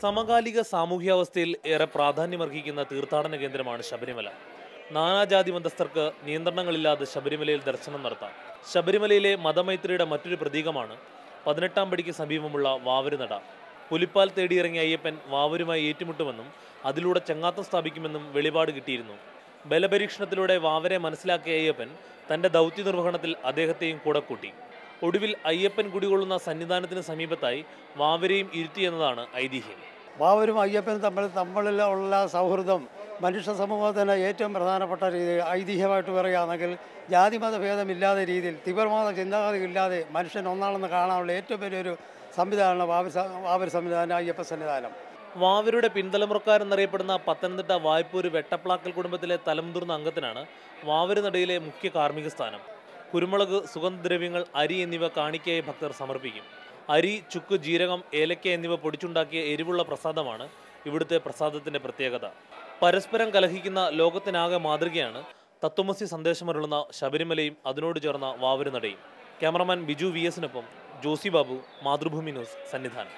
സമകാലിക സാമൂഹ്യാവസ്ഥയിൽ ഏറെ പ്രാധാന്യമർഹിക്കുന്ന തീർത്ഥാടന കേന്ദ്രമാണ് ശബരിമല. നാനാജാതി മതസ്ഥർക്ക് നിയന്ത്രണങ്ങളില്ലാതെ ശബരിമലയിൽ ദർശനം നടത്താം. ശബരിമലയിലെ മതമൈത്രിയുടെ മറ്റൊരു പ്രതീകമാണ് പതിനെട്ടാം പടിക്ക് സമീപമുള്ള വാവരുനട പുലിപ്പാൽ തേടിയിറങ്ങിയ അയ്യപ്പൻ വാവരുമായി ഏറ്റുമുട്ടുമെന്നും അതിലൂടെ ചങ്ങാത്തം സ്ഥാപിക്കുമെന്നും വെളിപാട് കിട്ടിയിരുന്നു. ബലപരീക്ഷണത്തിലൂടെ വാവരെ മനസ്സിലാക്കിയ അയ്യപ്പൻ തന്റെ ദൗത്യ നിർവഹണത്തിൽ അദ്ദേഹത്തെയും കൂടെ കൂട്ടി. ഒടുവിൽ അയ്യപ്പൻ കുടികൊള്ളുന്ന സന്നിധാനത്തിന് സമീപത്തായി വാവരെയും ഇരുത്തി എന്നതാണ് ഐതിഹ്യം. വാവരും അയ്യപ്പനും തമ്മിൽ തമ്മിലുള്ള സൗഹൃദം മനുഷ്യ സമൂഹത്തിന് ഏറ്റവും പ്രധാനപ്പെട്ട രീതി ഐതിഹ്യമായിട്ട് പറയുകയാണെങ്കിൽ ജാതിമത ഭേദമില്ലാതെ രീതിയിൽ തീവ്രവാദ ചിന്താഗതിയില്ലാതെ മനുഷ്യൻ ഒന്നാണെന്ന് കാണാനുള്ള ഏറ്റവും വലിയൊരു സംവിധാനമാണ് വാവര സ- സംവിധാനം അയ്യപ്പ സന്നിധാനം വാവരുടെ പിന്തലമുറക്കാരെന്നറിയപ്പെടുന്ന പത്തനംതിട്ട വായ്പൂര് വെട്ടപ്ലാക്കൽ കുടുംബത്തിലെ തലമുതിർന്ന അംഗത്തിനാണ് വാവരുനടയിലെ മുഖ്യ കാർമ്മിക സ്ഥാനം. കുരുമുളക് സുഗന്ധദ്രവ്യങ്ങൾ അരി എന്നിവ കാണിക്കയായി ഭക്തർ സമർപ്പിക്കും. അരി ചുക്ക് ജീരകം ഏലക്ക എന്നിവ പൊടിച്ചുണ്ടാക്കിയ എരിവുള്ള പ്രസാദമാണ് ഇവിടുത്തെ പ്രസാദത്തിന്റെ പ്രത്യേകത. പരസ്പരം കലഹിക്കുന്ന ലോകത്തിനാകെ മാതൃകയാണ് തത്വമസി സന്ദേശമരുളുന്ന ശബരിമലയും അതിനോട് ചേർന്ന വാവരുനടയും. ക്യാമറമാൻ ബിജു വി എസിനൊപ്പം ജോസി ബാബു മാതൃഭൂമി ന്യൂസ് സന്നിധാനം.